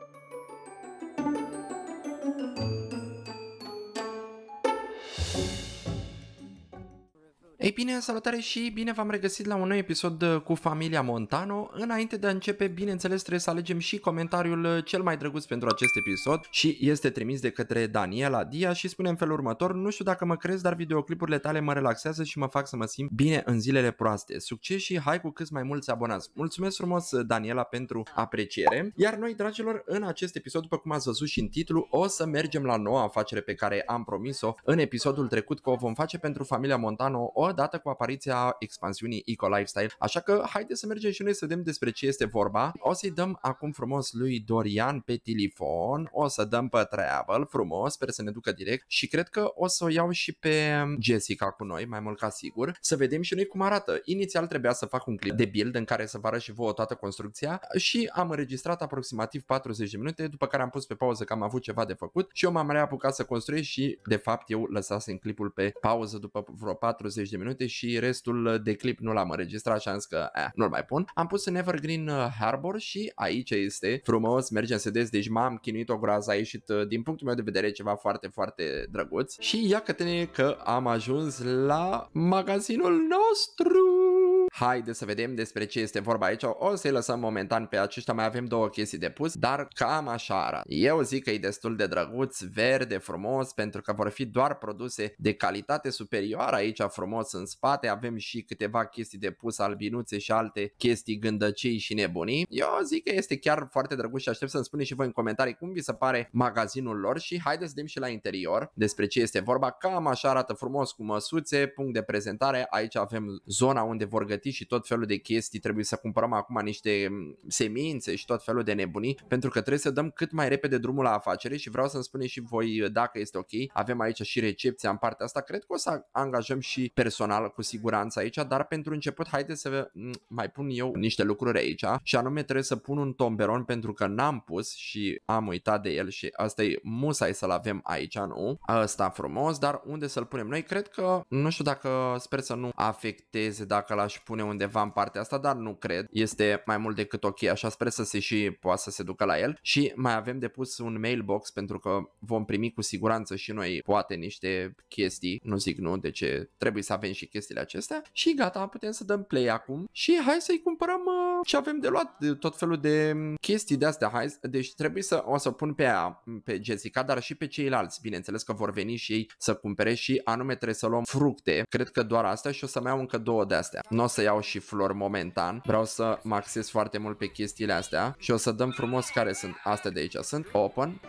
Thank you. Ei bine, salutare și bine v-am regăsit la un nou episod uh, cu familia Montano. Înainte de a începe, bineînțeles, trebuie să alegem și comentariul uh, cel mai drăguț pentru acest episod și este trimis de către Daniela Dia și spune în felul următor Nu știu dacă mă crezi, dar videoclipurile tale mă relaxează și mă fac să mă simt bine în zilele proaste. Succes și hai cu câți mai mulți abonați. Mulțumesc frumos, uh, Daniela, pentru apreciere. Iar noi, dragilor, în acest episod, după cum ați văzut și în titlu, o să mergem la noua afacere pe care am promis-o în episodul trecut că o vom face pentru familia Montano o dată cu apariția expansiunii Eco Lifestyle, așa că haideți să mergem și noi să vedem despre ce este vorba. O să-i dăm acum frumos lui Dorian pe telefon, o să dăm pe travel frumos, sper să ne ducă direct. Și cred că o să o iau și pe Jessica cu noi, mai mult ca sigur, să vedem și noi cum arată. Inițial trebuia să fac un clip de build în care să vă arăt și vouă toată construcția. Și am înregistrat aproximativ 40 de minute, după care am pus pe pauză că am avut ceva de făcut și eu m-am reapucat să construiesc și de fapt eu lăsasem clipul pe pauză după vreo 40 de minute și restul de clip nu l-am înregistrat și am zis că eh, nu-l mai pun. Am pus în Evergreen uh, Harbor și aici este frumos, mergem să des, deci m-am chinuit o groază, a ieșit uh, din punctul meu de vedere ceva foarte, foarte drăguț și ia că că am ajuns la magazinul nostru. Haide să vedem despre ce este vorba aici. O să-i lăsăm momentan pe aceștia, mai avem două chestii de pus, dar cam așa arată. Eu zic că e destul de drăguț, verde, frumos, pentru că vor fi doar produse de calitate superioară aici frumos în spate. Avem și câteva chestii de pus, albinuțe și alte chestii gândăcei și nebunii. Eu zic că este chiar foarte drăguț și aștept să-mi spuneți și voi în comentarii cum vi se pare magazinul lor și haideți să vedem și la interior despre ce este vorba. Cam așa arată frumos cu măsuțe, punct de prezentare. Aici avem zona unde vor găti și tot felul de chestii, trebuie să cumpărăm acum niște mm, semințe și tot felul de nebunii, pentru că trebuie să dăm cât mai repede drumul la afacere și vreau să-mi spuneți și voi uh, dacă este ok. Avem aici și recepția în partea asta, cred că o să angajăm și personal cu siguranță aici, dar pentru început haideți să mm, mai pun eu niște lucruri aici și anume trebuie să pun un tomberon pentru că n-am pus și am uitat de el și asta e musai să-l avem aici, nu? Asta frumos, dar unde să-l punem noi? Cred că, nu știu dacă, sper să nu afecteze dacă l-aș pune undeva în partea asta, dar nu cred. Este mai mult decât ok, așa sper să se și poată să se ducă la el. Și mai avem de pus un mailbox pentru că vom primi cu siguranță și noi poate niște chestii, nu zic nu, de ce trebuie să avem și chestiile acestea. Și gata, putem să dăm play acum și hai să-i cumpărăm uh, ce avem de luat, de tot felul de um, chestii de astea. Hai, deci trebuie să o să pun pe ea, pe Jessica, dar și pe ceilalți, bineînțeles că vor veni și ei să cumpere și anume trebuie să luăm fructe. Cred că doar astea și o să mai iau încă două de astea. Nu o să iau și flori momentan. Vreau să mă acces foarte mult pe chestiile astea și o să dăm frumos care sunt. Astea de aici sunt. Open.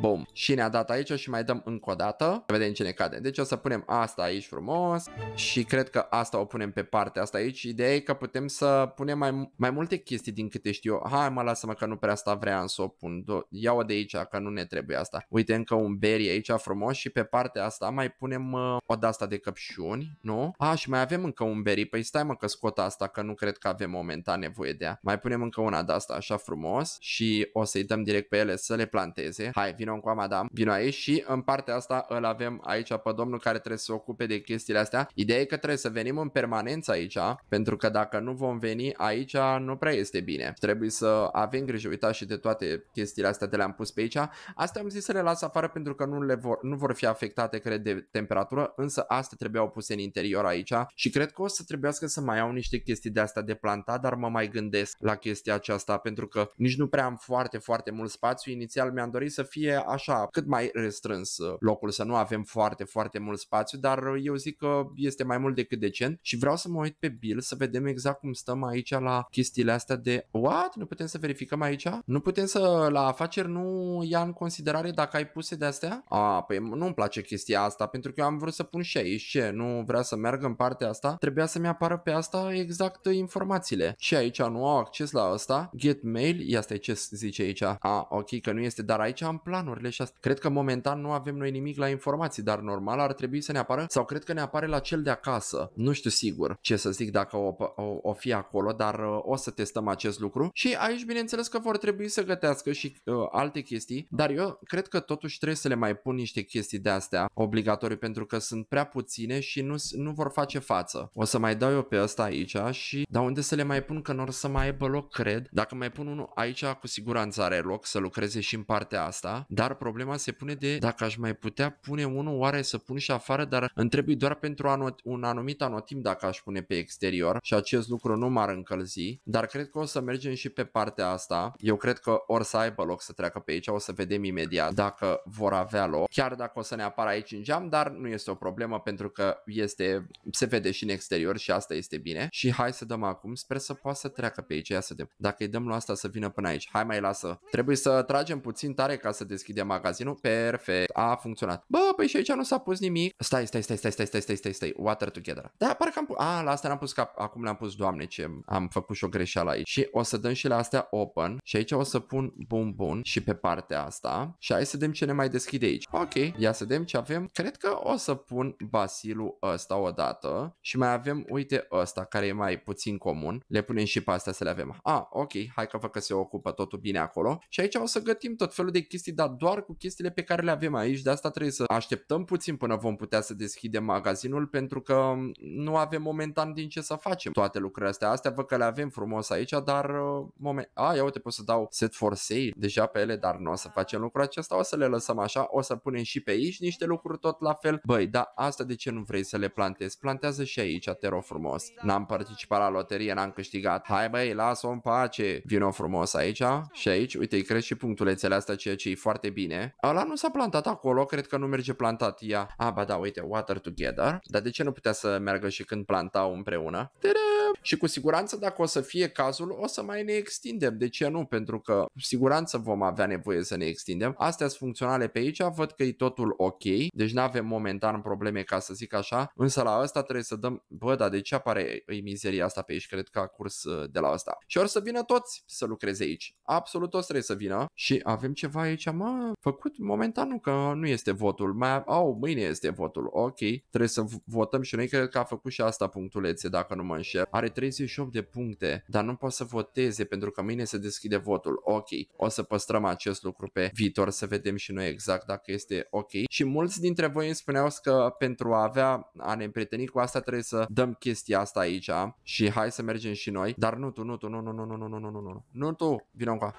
Boom. Și ne-a dat aici și mai dăm încă o dată. Vedem ce ne cade. Deci o să punem asta aici frumos și cred că asta o punem pe partea asta aici. Ideea e că putem să punem mai, mai multe chestii din câte știu eu. Hai mă, lasă-mă că nu prea asta vrea să o pun. Ia-o de aici că nu ne trebuie asta. Uite încă un berry aici frumos și pe partea asta mai punem uh, o de asta de căpșuni, nu? A, și mai avem încă un berry. Păi stai mă că scot asta că nu cred că avem momentan nevoie de ea. Mai punem încă una de asta așa frumos și o să-i dăm direct pe ele să le planteze. Hai, vină cu madame, vină aici și în partea asta îl avem aici pe domnul care trebuie să se ocupe de chestiile astea. Ideea e că trebuie să venim în permanență aici, pentru că dacă nu vom veni aici nu prea este bine. Trebuie să avem grijă, uitați și de toate chestiile astea de le-am pus pe aici. Astea am zis să le las afară pentru că nu, le vor, nu vor fi afectate, cred, de temperatură, însă astea trebuiau puse în interior aici și cred că o să trebuiască să mai iau niște chestii de astea de plantat, dar mă mai gândesc la chestia aceasta pentru că nici nu prea am foarte, foarte mult spațiu. Inițial mi-am dorit să fie așa, cât mai restrâns uh, locul, să nu avem foarte, foarte mult spațiu, dar eu zic că este mai mult decât decent și vreau să mă uit pe Bill să vedem exact cum stăm aici la chestiile astea de what? Nu putem să verificăm aici? Nu putem să la afaceri nu ia în considerare dacă ai puse de astea? A, păi nu-mi place chestia asta pentru că eu am vrut să pun și aici ce, nu vrea să meargă în partea asta? Trebuia să-mi apară pe asta exact informațiile. Și aici nu au acces la asta. Get mail, asta e ce zice aici. A, ok, că nu este, dar aici am planurile și asta. Cred că momentan nu avem noi nimic la informații, dar normal ar trebui să ne apară sau cred că ne apare la cel de acasă. Nu știu sigur ce să zic dacă o, o, o fi acolo, dar uh, o să testăm acest lucru. Și aici bineînțeles că vor trebui să gătească și uh, alte chestii, dar eu cred că totuși trebuie să le mai pun niște chestii de astea obligatorii pentru că sunt prea puține și nu, nu vor face față. O să mai dau eu pe ăsta aici și dar unde să le mai pun că nu or să mai aibă loc, cred. Dacă mai pun unul aici, cu siguranță are loc să lucreze și în partea asta, dar problema se pune de dacă aș mai putea pune unul, oare să pun și afară, dar îmi trebuie doar pentru anot- un anumit anotimp dacă aș pune pe exterior și acest lucru nu m-ar încălzi, dar cred că o să mergem și pe partea asta. Eu cred că or să aibă loc să treacă pe aici, o să vedem imediat dacă vor avea loc, chiar dacă o să ne apară aici în geam, dar nu este o problemă pentru că este, se vede și în exterior și asta este bine. Și hai să dăm acum, sper să poată să treacă pe aici, ia să vedem. Dacă îi dăm la asta să vină până aici, hai mai lasă. Trebuie să tragem puțin tare ca să deschidem magazinul. Perfect, a funcționat. Bă, păi și aici nu s-a pus nimic. Stai, stai, stai, stai, stai, stai, stai, stai, stai. Water together. Da, parcă am pus, a, la asta n-am pus cap, acum le-am pus, doamne, ce am făcut și o greșeală aici. Și o să dăm și la astea open și aici o să pun bun bun și pe partea asta și hai să vedem ce ne mai deschide aici. Ok, ia să vedem ce avem. Cred că o să pun basilul ăsta odată și mai avem, uite, ăsta care e mai puțin comun. Le punem și pe astea să le avem. Ah, ok, hai că văd că se ocupă totul bine acolo. Și aici o să gătim tot felul de chestii, dar doar cu chestiile pe care le avem aici. De asta trebuie să așteptăm puțin până vom putea să deschidem magazinul pentru că nu avem momentan din ce să facem toate lucrurile astea. Astea văd că le avem frumos aici, dar uh, moment... A, ia uite, pot să dau set for sale deja pe ele, dar nu o să facem lucrul acesta, o să le lăsăm așa, o să punem și pe aici niște lucruri tot la fel. Băi, da, asta de ce nu vrei să le plantezi? Plantează și aici, te rog frumos. N-am participat la loterie, n-am câștigat. Hai băi, lasă-o în pace. Vino frumos aici și aici. Uite, îi crezi și punctulețele astea, ceea ce e foarte bine. Ăla nu s-a plantat acolo, cred că nu merge plantat ea. Ah, ba da, uite, water together. Dar de ce nu putea să meargă și când plantau împreună? Tada! Și cu siguranță dacă o să fie cazul, o să mai ne extindem. De ce nu? Pentru că cu siguranță vom avea nevoie să ne extindem. Astea sunt funcționale pe aici, văd că e totul ok. Deci nu avem momentan probleme ca să zic așa. Însă la ăsta trebuie să dăm, bă, dar de ce apare e mizeria asta pe aici? Cred că a curs uh, de la ăsta. Și or să vină toți să lucreze aici. Absolut toți trebuie să vină. Și avem ceva aici, mă, făcut momentan nu, că nu este votul. Mai, au, mâine este votul. Ok, trebuie să votăm și noi. Cred că a făcut și asta punctulețe, dacă nu mă înșel. Are 38 de puncte, dar nu poate să voteze pentru că mâine se deschide votul. Ok, o să păstrăm acest lucru pe viitor să vedem și noi exact dacă este ok. Și mulți dintre voi îmi spuneau că pentru a avea, a ne împrieteni cu asta trebuie să dăm chestia asta aici și hai să mergem și noi. Dar nu tu, nu tu, nu, nu, nu, nu, nu, nu, nu, nu, nu, nu tu, vină încoa.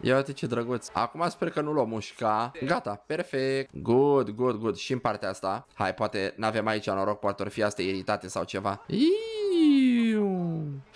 Ia uite ce drăguț. Acum sper că nu l-o mușca. Gata, perfect. Good, good, good. Și în partea asta. Hai, poate n-avem aici noroc, poate or fi asta iritate sau ceva. Iiii.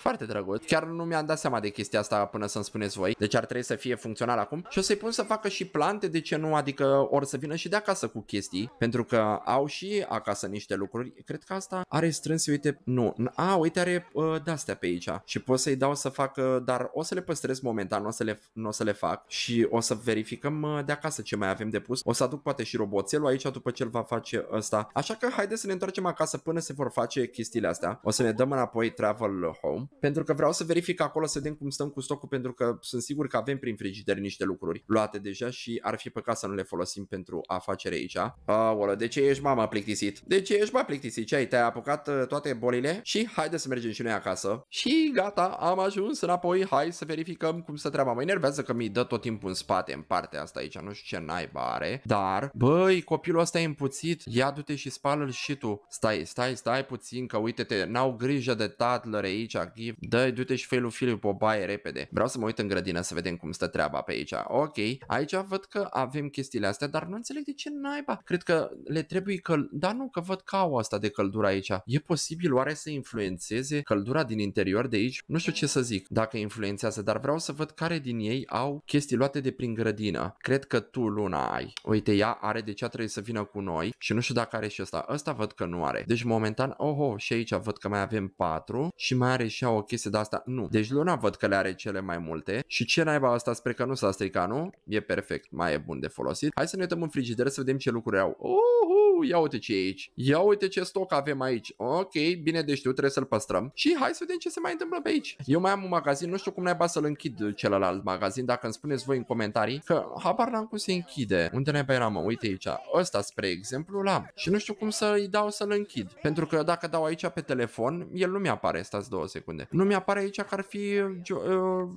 Foarte drăguț. Chiar nu mi-am dat seama de chestia asta până să-mi spuneți voi. Deci ar trebui să fie funcțional acum. Și o să-i pun să facă și plante, de ce nu? Adică ori să vină și de acasă cu chestii. Pentru că au și acasă niște lucruri. Cred că asta are strâns, uite, nu. A, uite, are uh, de-astea pe aici. Și pot să-i dau să facă, dar o să le păstrez momentan, nu o să le, n-o să le fac. Și o să verificăm uh, de acasă ce mai avem de pus. O să aduc poate și roboțelul aici după ce îl va face ăsta. Așa că haideți să ne întoarcem acasă până se vor face chestiile astea. O să ne dăm înapoi travel home. Pentru că vreau să verific acolo să vedem cum stăm cu stocul pentru că sunt sigur că avem prin frigider niște lucruri luate deja și ar fi păcat să nu le folosim pentru afacere aici. Aolă, de ce ești mama plictisit? De ce ești mama plictisit? Ce ai, te-ai apucat uh, toate bolile? Și haide să mergem și noi acasă. Și gata, am ajuns înapoi, hai să verificăm cum să treaba. Mă enervează că mi dă tot timpul în spate, în partea asta aici, nu știu ce naiba are. Dar, băi, copilul ăsta e împuțit, ia du-te și spală-l și tu. Stai, stai, stai puțin, că uite-te, n-au grijă de tatăl aici, give. Dă, du-te și fei lui Filip o baie repede. Vreau să mă uit în grădină să vedem cum stă treaba pe aici. Ok, aici văd că avem chestiile astea, dar nu înțeleg de ce naiba. Cred că le trebuie că, da nu, că văd ca o asta de căldură aici. E posibil oare să influențeze căldura din interior de aici? Nu știu ce să zic dacă influențează, dar vreau să văd care din ei au chestii luate de prin grădină. Cred că tu, Luna, ai. Uite, ea are de ce trebuie să vină cu noi și nu știu dacă are și ăsta. Ăsta văd că nu are. Deci momentan, oho, și aici văd că mai avem 4 și mai are și ea o chestie de asta. Nu. Deci Luna văd că le are cele mai multe și ce naiba asta spre că nu s-a stricat, nu? E perfect, mai e bun de folosit. Hai să ne uităm în frigider să vedem ce lucruri au. Uhu, ia uite ce e aici. Ia uite ce stoc avem aici. Ok, bine de știu, trebuie să-l păstrăm. Și hai să vedem ce se mai întâmplă pe aici. Eu mai am un magazin, nu știu cum naiba să-l închid celălalt magazin, dacă îmi spuneți voi în comentarii, că habar n-am cum se închide. Unde naiba era, mă? Uite aici. Ăsta, spre exemplu, l-am. Și nu știu cum să-i dau să-l închid. Pentru că dacă dau aici pe telefon, el nu mi-apare. Stați două secunde. Unde. Nu mi-apare aici că ar fi uh,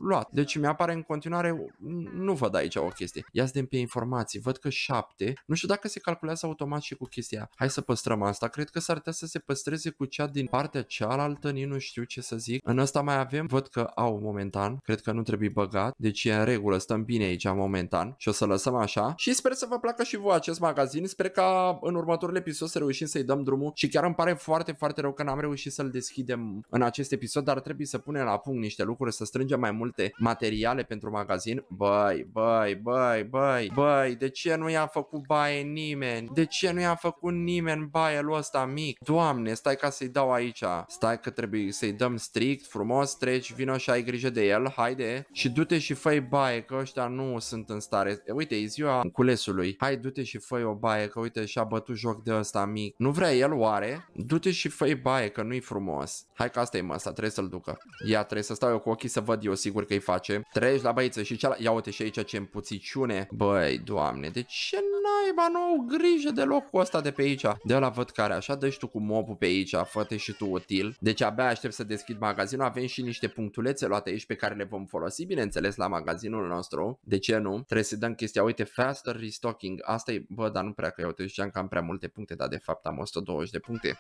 luat. Deci mi-apare în continuare, nu văd aici o chestie. Ia să pe informații, văd că 7. Nu știu dacă se calculează automat și cu chestia. Hai să păstrăm asta. Cred că s-ar putea să se păstreze cu cea din partea cealaltă, nici nu știu ce să zic. În ăsta mai avem, văd că au momentan. Cred că nu trebuie băgat. Deci e în regulă, stăm bine aici momentan. Și o să lăsăm așa. Și sper să vă placă și voi acest magazin. Sper ca în următorul episod să reușim să-i dăm drumul. Și chiar îmi pare foarte, foarte rău că n-am reușit să-l deschidem în acest episod, dar trebuie să punem la punct niște lucruri, să strângem mai multe materiale pentru magazin. Băi, băi, băi, băi, băi, de ce nu i-a făcut baie nimeni? De ce nu i-a făcut nimeni baielul ăsta mic? Doamne, stai ca să-i dau aici. Stai că trebuie să-i dăm strict, frumos, treci, vino și ai grijă de el, haide. Și du-te și fă baie, că ăștia nu sunt în stare. Uite, e ziua culesului. Hai, du-te și fă o baie, că uite, și-a bătut joc de ăsta mic. Nu vrea el oare? Du-te și fă baie, că nu-i frumos. Hai că asta e mă, asta trebuie să-l ducă. Ia, trebuie să stau eu cu ochii să văd eu sigur că îi face. Treci la băiță și cealaltă. Ia uite și aici ce împuțiciune. Băi, doamne, de ce naiba nu au grijă de locul ăsta de pe aici? De la văd care așa, dă tu cu mopul pe aici, fă și tu util. Deci abia aștept să deschid magazinul. Avem și niște punctulețe luate aici pe care le vom folosi, bineînțeles, la magazinul nostru. De ce nu? Trebuie să dăm chestia, uite, faster restocking. Asta e, bă, dar nu prea că eu te ziceam că am prea multe puncte, dar de fapt am 120 de puncte.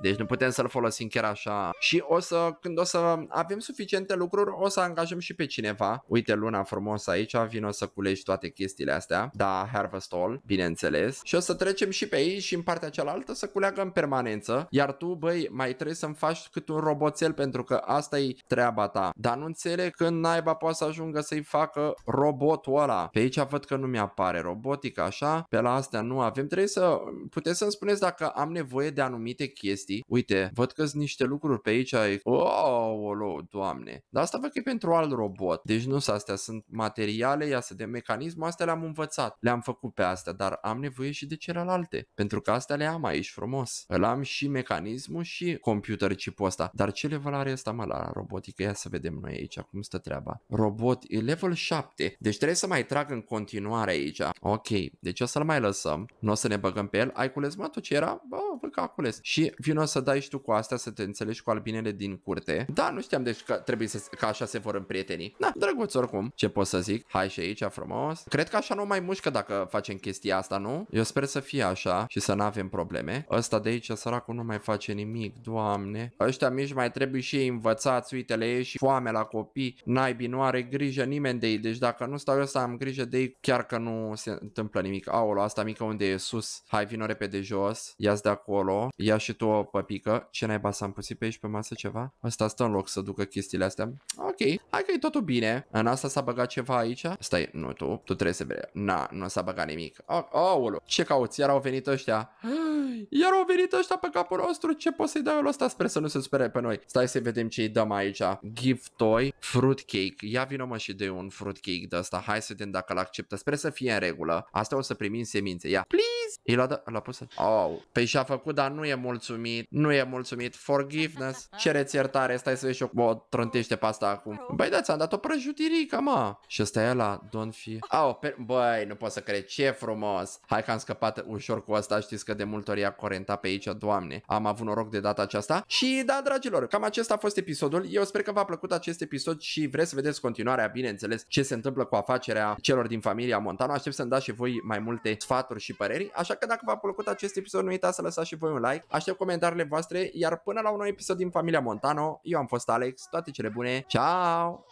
Deci nu putem să-l folosim chiar așa. Și o să, când o să avem suficiente lucruri, o să angajăm și pe cineva. Uite luna frumos aici, vin o să culegi toate chestiile astea. Da, Harvest All, bineînțeles. Și o să trecem și pe aici și în partea cealaltă să culeagă în permanență. Iar tu, băi, mai trebuie să-mi faci cât un roboțel pentru că asta e treaba ta. Dar nu înțeleg când naiba poate să ajungă să-i facă robotul ăla. Pe aici văd că nu mi-apare robotic așa. Pe la astea nu avem. Trebuie să puteți să-mi spuneți dacă am nevoie de anumite chestii chestii. Uite, văd că sunt niște lucruri pe aici. Oh, doamne. Dar asta văd că e pentru alt robot. Deci nu sunt astea, sunt materiale, ia să de mecanism, astea le-am învățat. Le-am făcut pe astea, dar am nevoie și de celelalte. Pentru că astea le am aici frumos. Îl am și mecanismul și computer chipul ăsta. Dar ce level are ăsta mă la robotică? Ia să vedem noi aici cum stă treaba. Robot e level 7. Deci trebuie să mai trag în continuare aici. Ok, deci o să-l mai lăsăm. Nu o să ne băgăm pe el. Ai cules mă tot ce era? Bă, văd că a cules. Și vin vino să dai și tu cu astea să te înțelegi cu albinele din curte. Da, nu știam deci că trebuie să, că așa se vor împrieteni. Da, drăguț oricum. Ce pot să zic? Hai și aici frumos. Cred că așa nu mai mușcă dacă facem chestia asta, nu? Eu sper să fie așa și să nu avem probleme. Ăsta de aici, săracul, nu mai face nimic, doamne. Ăștia mici mai trebuie și ei învățați, uite le și foame la copii. Naibii nu are grijă nimeni de ei. Deci dacă nu stau eu să am grijă de ei, chiar că nu se întâmplă nimic. Aolo, asta mică unde e sus. Hai, vino repede jos. Ia de acolo. Ia și tu o păpică. Ce naiba să am puțin pe aici pe masă ceva? Asta stă în loc să ducă chestiile astea. Ok, hai că e totul bine. În asta s-a băgat ceva aici? Stai, nu tu, tu trebuie să vrei. Na, nu s-a băgat nimic. Oh, ce cauți? Iar au venit ăștia. Iar au venit ăștia pe capul nostru. Ce pot să-i dau eu ăsta? Sper să nu se spere pe noi. Stai să vedem ce-i dăm aici. Gift toy, fruitcake. Ia vină mă și de un fruitcake de ăsta. Hai să vedem dacă l-acceptă. Sper să fie în regulă. Asta o să primim semințe. Ia, please! El l-a, l-a pus. Oh, păi și-a făcut, dar nu e mulțumit mulțumit, nu e mulțumit, forgiveness, cereți iertare, stai să vezi și o trântește pe asta acum. Băi, da, ți-am dat o prăjutirică, mă. Și ăsta e la don't fi. Au, pe... băi, nu pot să cred, ce frumos. Hai că am scăpat ușor cu asta, știți că de multe ori a corenta pe aici, doamne. Am avut noroc de data aceasta. Și da, dragilor, cam acesta a fost episodul. Eu sper că v-a plăcut acest episod și vreți să vedeți continuarea, bineînțeles, ce se întâmplă cu afacerea celor din familia Montano. Aștept să-mi dați și voi mai multe sfaturi și păreri. Așa că dacă v-a plăcut acest episod, nu uitați să lăsați și voi un like. Aștept comentarii comentariile voastre, iar până la un nou episod din Familia Montano, eu am fost Alex, toate cele bune, ciao!